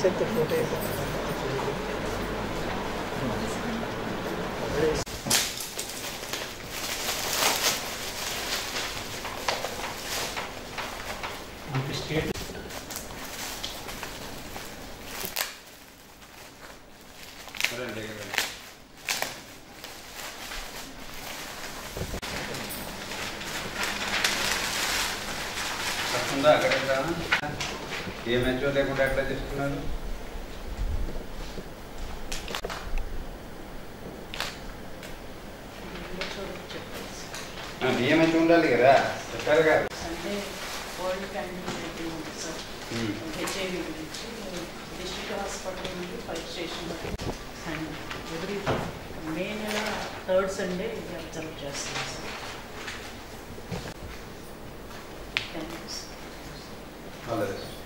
set the footage. State. Well, ఉందా అక్కడ ఏ మెచ్చో లేకుండా ఎట్లా తీసుకున్నారు బియ్యం ఉండాలి కదా? చెప్పారు కదా. డిస్ట్రిక్ట్ హాస్పిటల్ నుండి ఫైర్ స్టేషన్ వరకు. సండే ఎవ్రీ మే నెల థర్డ్ సండే ఇది అబ్జర్వ్ చేస్తాం colors.